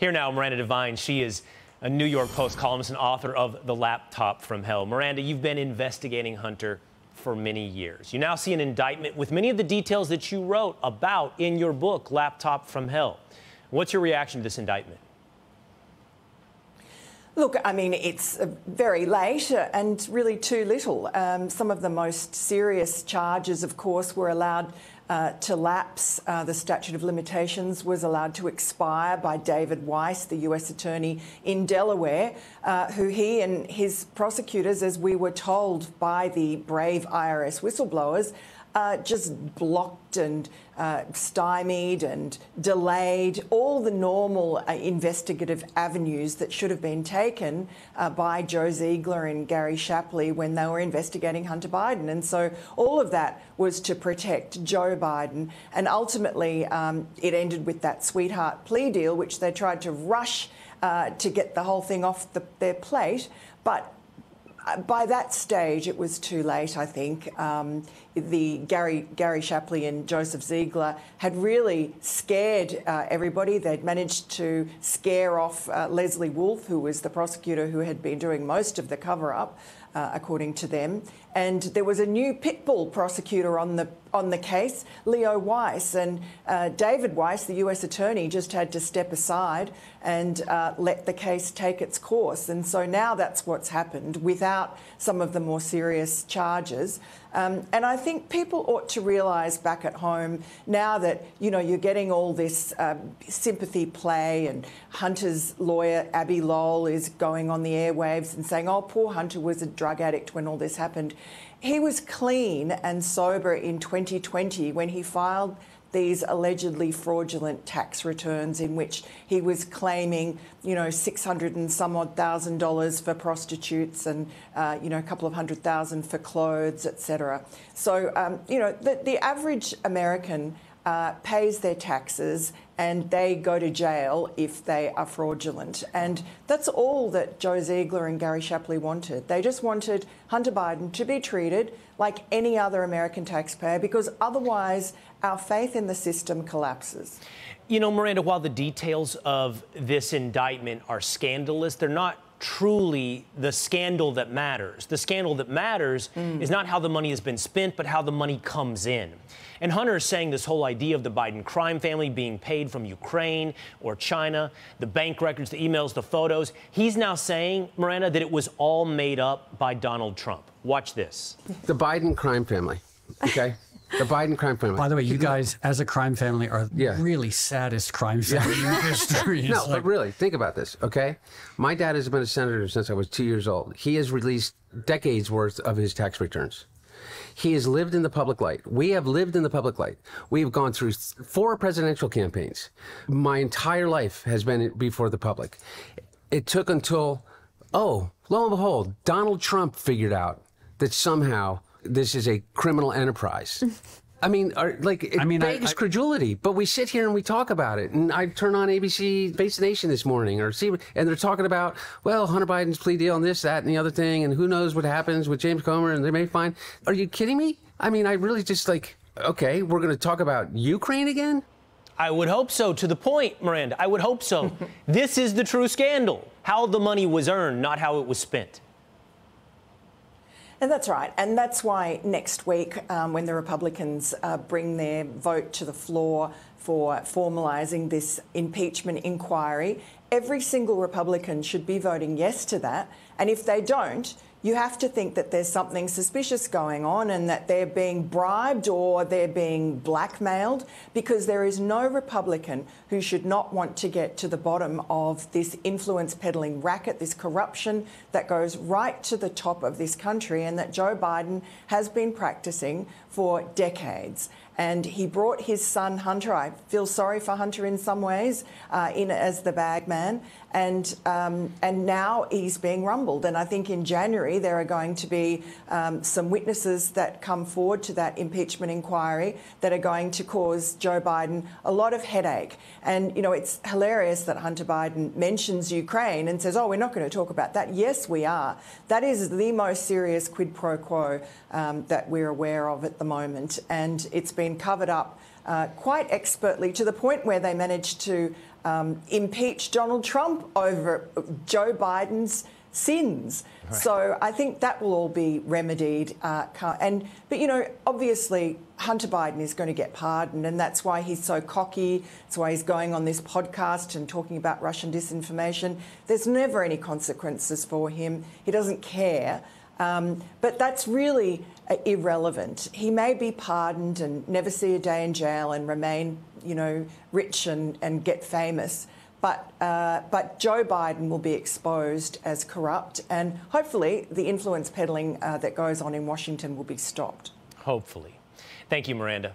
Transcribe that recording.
Here now, Miranda Devine. She is a New York Post columnist and author of The Laptop from Hell. Miranda, you've been investigating Hunter for many years. You now see an indictment with many of the details that you wrote about in your book, Laptop from Hell. What's your reaction to this indictment? Look, I mean, it's very late and really too little. Um, some of the most serious charges, of course, were allowed uh, to lapse. Uh, the statute of limitations was allowed to expire by David Weiss, the US attorney in Delaware, uh, who he and his prosecutors, as we were told by the brave IRS whistleblowers, uh, just blocked and uh, stymied and delayed all the normal uh, investigative avenues that should have been taken uh, by Joe Ziegler and Gary Shapley when they were investigating Hunter Biden. And so all of that was to protect Joe Biden. And ultimately, um, it ended with that sweetheart plea deal, which they tried to rush uh, to get the whole thing off the, their plate. But by that stage, it was too late. I think um, the Gary Gary Shapley and Joseph Ziegler had really scared uh, everybody. They'd managed to scare off uh, Lesley Wolf, who was the prosecutor who had been doing most of the cover up uh, according to them. And there was a new pitbull prosecutor on the on the case, Leo Wise, and uh, David Weiss, the U.S. attorney, just had to step aside and uh, let the case take its course. And so now that's what's happened without some of the more serious charges. Um, and I think people ought to realise back at home now that you know you're getting all this um, sympathy play, and Hunter's lawyer Abbe Lowell is going on the airwaves and saying, "Oh, poor Hunter was a drug addict when all this happened." He was clean and sober in 2020 when he filed these allegedly fraudulent tax returns in which he was claiming, you know, 600 and some odd thousand dollars for prostitutes and, uh, you know, a couple of hundred thousand for clothes, etc. So, um, you know, the, the average American uh, pays their taxes and they go to jail if they are fraudulent. And that's all that Joe Ziegler and Gary Shapley wanted. They just wanted Hunter Biden to be treated like any other American taxpayer because otherwise our faith in the system collapses. You know, Miranda, while the details of this indictment are scandalous, they're not truly the scandal that matters. The scandal that matters mm. is not how the money has been spent, but how the money comes in. And Hunter is saying this whole idea of the Biden crime family being paid from Ukraine or China, the bank records, the emails, the photos. He's now saying, Miranda, that it was all made up by Donald Trump. Watch this. The Biden crime family, okay? The Biden crime family. By the way, you guys, as a crime family, are yeah. really saddest crime family yeah. in history. no, like... but really, think about this, okay? My dad has been a senator since I was two years old. He has released decades worth of his tax returns. He has lived in the public light. We have lived in the public light. We have gone through four presidential campaigns. My entire life has been before the public. It took until, oh, lo and behold, Donald Trump figured out that somehow this is a criminal enterprise. I mean, are, like it I mean, begs I, I, credulity. But we sit here and we talk about it. And I turn on ABC Face Nation this morning, or see, and they're talking about well, Hunter Biden's plea deal and this, that, and the other thing, and who knows what happens with James Comer, and they may find. Are you kidding me? I mean, I really just like, okay, we're going to talk about Ukraine again. I would hope so. To the point, Miranda. I would hope so. this is the true scandal: how the money was earned, not how it was spent. And that's right. And that's why next week, um, when the Republicans uh, bring their vote to the floor for formalising this impeachment inquiry, every single Republican should be voting yes to that. And if they don't, you have to think that there's something suspicious going on and that they're being bribed or they're being blackmailed because there is no Republican who should not want to get to the bottom of this influence peddling racket, this corruption that goes right to the top of this country and that Joe Biden has been practicing for decades and he brought his son Hunter. I feel sorry for Hunter in some ways, uh, in as the bag man, and um, and now he's being rumbled. And I think in January there are going to be um, some witnesses that come forward to that impeachment inquiry that are going to cause Joe Biden a lot of headache. And you know it's hilarious that Hunter Biden mentions Ukraine and says, "Oh, we're not going to talk about that." Yes, we are. That is the most serious quid pro quo um, that we're aware of at the moment, and it's been been covered up uh, quite expertly to the point where they managed to um, impeach Donald Trump over Joe Biden's sins. Right. So I think that will all be remedied. Uh, and but you know, obviously Hunter Biden is going to get pardoned, and that's why he's so cocky. That's why he's going on this podcast and talking about Russian disinformation. There's never any consequences for him. He doesn't care. Um, but that's really uh, irrelevant. He may be pardoned and never see a day in jail and remain, you know, rich and, and get famous. But, uh, but Joe Biden will be exposed as corrupt, and hopefully the influence peddling uh, that goes on in Washington will be stopped. Hopefully. Thank you, Miranda.